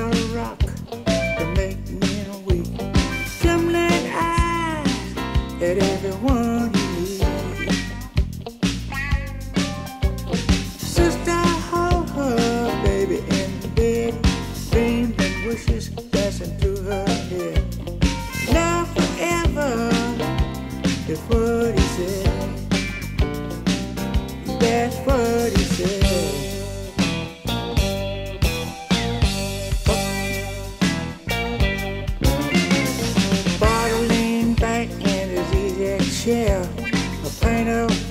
a rock to make me weak. Come I everyone you. Sister, her baby in bed. Dreams and wishes her head. Forever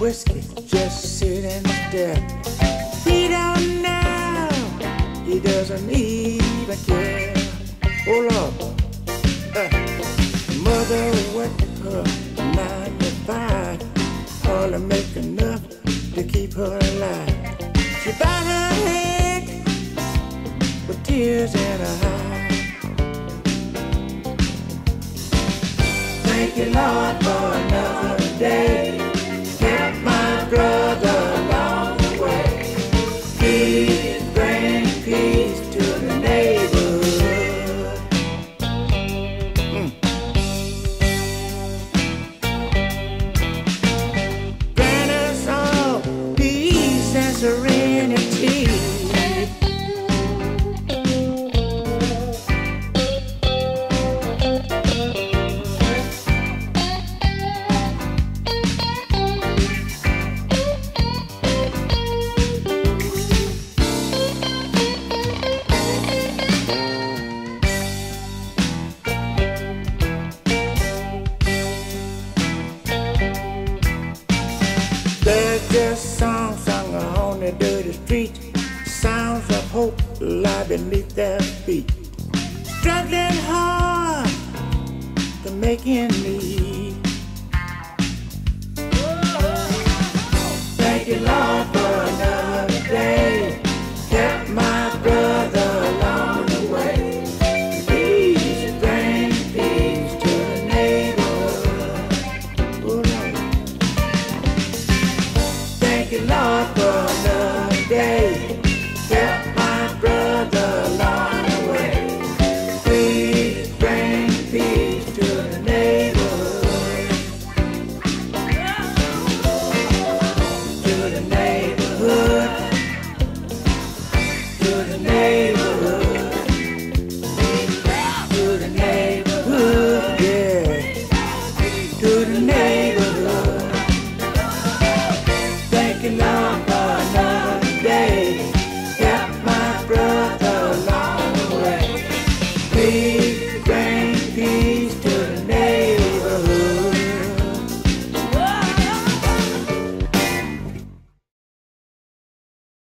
whiskey just sitting there. He don't know, he doesn't even care. Oh Lord, uh, mother worked her nine to five, to make enough to keep her alive. She bowed her head with tears in her eyes. Thank you, Lord, for another day. Just songs sung on the dirty streets, sounds of hope lie beneath their feet. Struggling hard to make ends meet. Thank you, Lord. day.